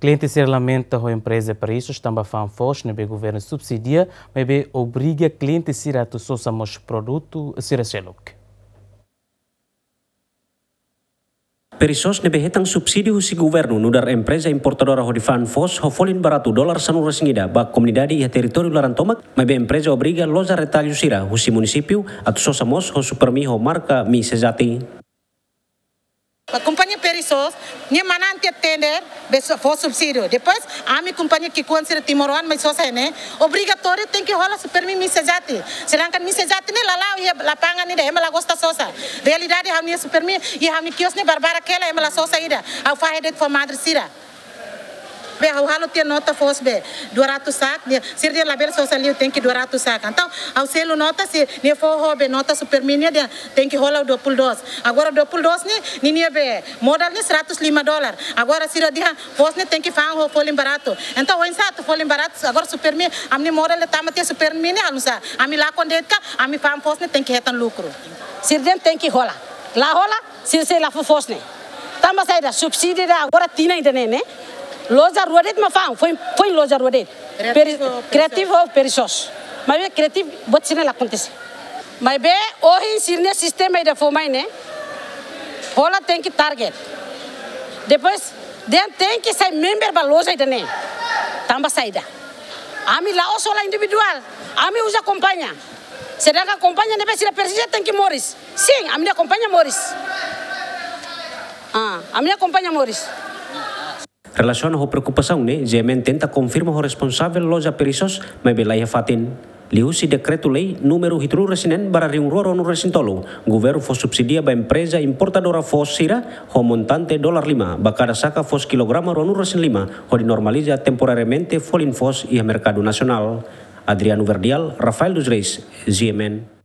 Clientes lamenta a empresa para isso, também fan fos, né, governo subsidia, mas be obriga clientes a tu sosa mos produto, sira seluk. Perisos nebe hetang subsidi husi governo nudar empresa importadora ho di fan fos ho folin barato dolar sanu rasingida ba comunidade e território laran tomak be empresa obriga loja retalho sira husi município atu mos ho supermi ho mi. A companhia Perissos, minha manante atender, for subsídio. Depois, a minha companhia que quando se Timoruan, mas só sei, né? Obrigatório tem que rolar super mim sejati. Será que mi sejati né lá lá ia lá panga né, ela gosta sosa. Realidade a minha super mim e be hau halo tia nota fos be. 200 sak sir dia label social liu tem que 200 sak então ao selo nota se ne fo ho be nota superminia dia tem que rola 22 agora 22 ni ni be. Modal ni 105 dolar. Agora sira dia fos ne tem que fang ho folim barato então o insato folim barato agora supermi amni modal tama tia supermini alusa ami la kondetka ami fam fos ne tem que retan sir dia tem que rola la rola sir se la fos ne tamba saída subsídio agora tina entende né loja ruadet ma fang foi foi loja ruadet. Kreatif of perisos mas be kreatif buat sini lah kontesi mas be ohin sini sistema ida fomai ne. Hola tem que target. Depois dan tem que sai member ba loja ida ne. Tambah saida ami la osola individual. Ami usa kompannya sedangkan kompannya nebe sila persija tem que moris sim ami kompannya moris ah ami kompannya moris Relaciona ho preocupação ne, Gemen tenta confirma o responsável loja perisos, mas belai fatin. Liu si decreto-lei número hitru resinen bara riung roro no resintolo. Governo fos subsidia ba empresa importadora fos sira ho montante dolar lima, ba cada saca fos kilograma ronu resin lima, ho dinormaliza temporariamente folin fos i mercado nacional. Adriano Verdial, Rafael dos Reis, GMN.